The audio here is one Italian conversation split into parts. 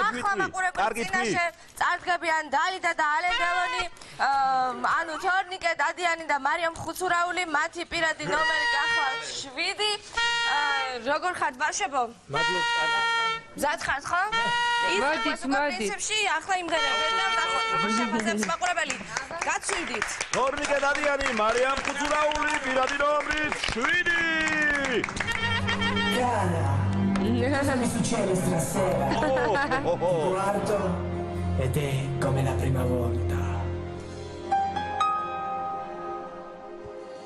ახლა გიტყვი. მაყურებელ კარგი თქვი. წარდგებიან დაიდა და ალენდევონი ანუ თორნიკე დადიანი და მარიამ ხუცურაული მათი პირადი ნომერი გახლავთ 7 როგორ ხართ ბაშებო მადლობა. მზად ხართ ხო? მოდით, მოდით. პრინციპში ახლა იმღერებენ და ნახოთ როგორ შეფასებს მაყურებელი. გაცვიდით. თორნიკე დადიანი, მარიამ ხუცურაული, პირადი ნომრით 7. Cosa mi succede stasera? Oh, oh, oh. Guardo ed è come la prima volta.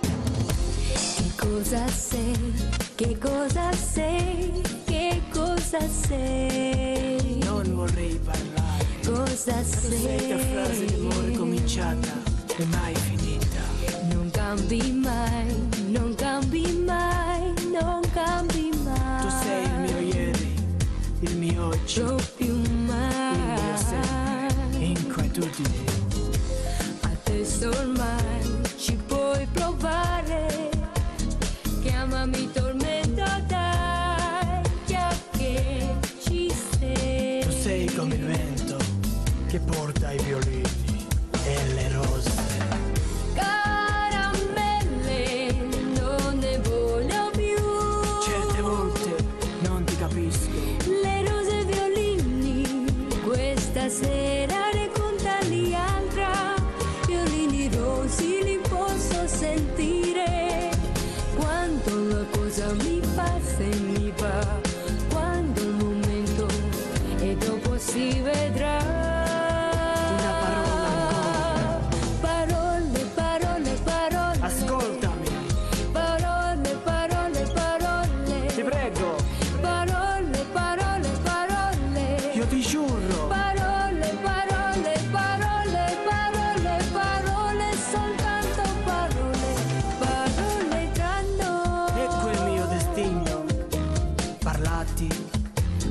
Che cosa sei? Che cosa sei? Che cosa sei? Non vorrei parlare. Cosa Sei la frase d'amore sei? cominciata e mai finita. Non cambi mai, il mio mai. Inquietudine. Adesso ormai ci puoi provare. Chiamami tormento, dai, già che ci sei. Tu sei come il vento che porta i violini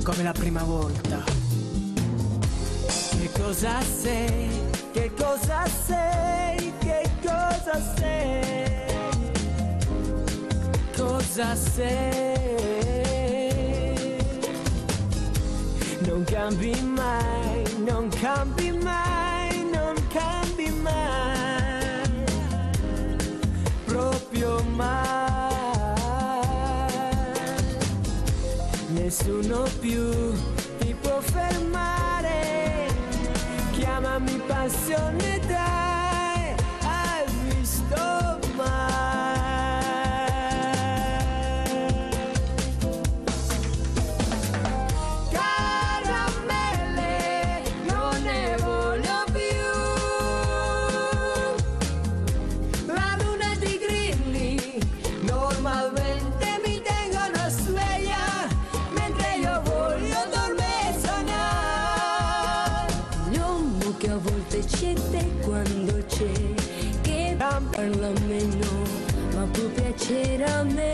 come la prima volta. Che cosa sei? Che cosa sei? Che cosa sei? Cosa sei? Non cambi mai, non cambi mai, Nessuno più ti può fermare. Chiamami passione, dai, che a volte c'è te quando c'è, che parla meno, ma può piacere a me.